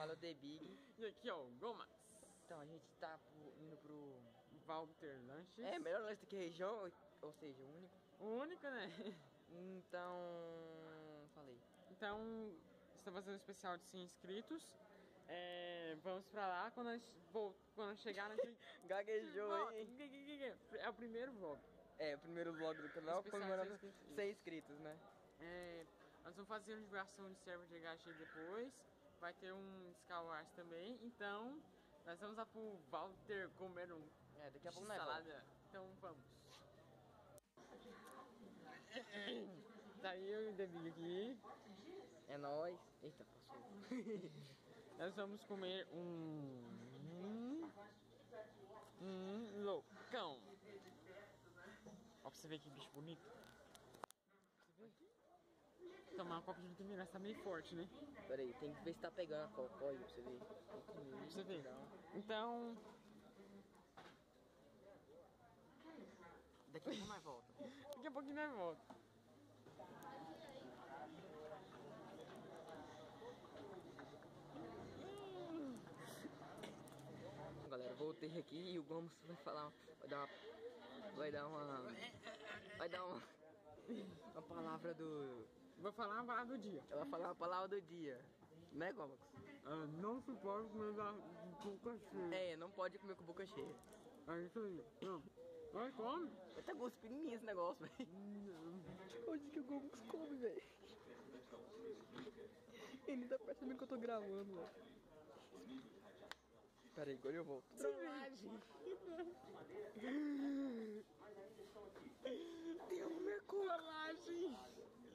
fala The Big. E aqui, ó, o Gomax. Então, a gente tá pro- indo pro... Walter Lanches. É, melhor lanche que região, ou- seja, o único. O único, né? Então... Falei. Então, estamos fazendo um especial de 100 inscritos. É, vamos pra lá quando a gente vol- quando chegar na gente. Gaguejou, hein? É o primeiro vlog. É, o primeiro vlog do canal comemorando de 100 inscritos. 100 inscritos, né? É, nós vamos fazer uma divulgação de server de HG depois. Vai ter um Skywars também. Então, nós vamos lá pro Walter comer um É, daqui a pouco salada. Então vamos. Tá eu e o David aqui. É nóis. Eita, passou. Nós vamos comer um. Um loucão. Ó, pra você ver que bicho bonito. Você? Tomar uma copa de vitamina, tá meio forte, né? Pera aí, tem que ver se tá pegando a copa. Olha pra você ver. Tem. Pra você ver. Não. Então, Daqui a pouco mais volta. daqui a pouquinho nós volta. Galera, voltei aqui e o Gomes vai falar, vai dar uma, vai dar uma, vai dar uma, uma palavra do, Vou falar a palavra do dia. ela falar uma palavra do dia, né Gomes? Ah, não suporto comer da boca cheia. É, não pode comer com a boca cheia. É isso aí. Não. Vai, come. Eu até cuspindo em mim esse negócio, velho. Onde que o Gomes come, velho? Ele tá percebendo que eu tô gravando, velho. Pera aí, agora eu volto. Trollagem. Tem uma Trollagem.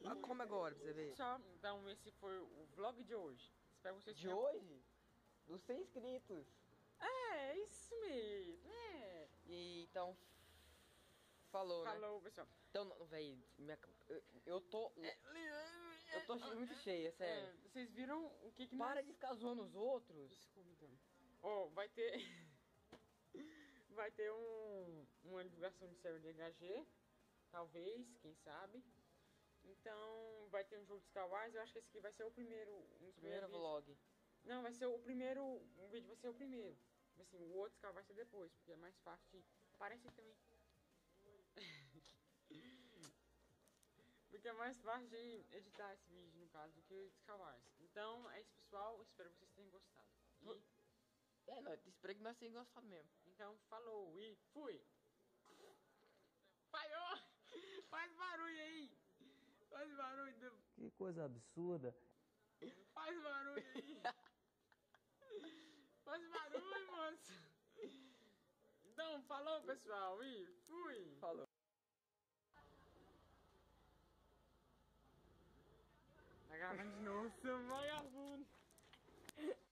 Ah, come agora pra você ver. Tchau. Então, esse foi o vlog de hoje. Espero que vocês De tenham- hoje? Dos 100 inscritos. É, isso mesmo. É. E então. Falou, né? Falou, pessoal. Então, velho, minha... eu, tô. Eu tô muito cheia, É, sério. vocês viram o que que Para nós... de ficar zoando os outros. Desculpa, então. Ó, vai ter... vai ter um... Uma divulgação de server de HG. Talvez, quem sabe. Então, vai ter um jogo de Skywars. Eu acho que esse aqui vai ser o primeiro... Um dos Primeiro vlog. Não, vai ser o primeiro. Um vídeo vai ser o primeiro. Assim, o outro Scar vai ser depois, porque é mais fácil de. Parece também. porque é mais fácil de editar esse vídeo, no caso, do que o Scar Wars. Então é isso, pessoal. Espero que vocês tenham gostado. E, É, não, espero que nós tenham gostado mesmo. então, falou e fui! Falhou! Faz barulho aí! Faz barulho! Que coisa absurda. Faz barulho aí! Faz barulho, moço! Então, falou pessoal e fui! Falou. Tá gravando de novo, seu vagabundo!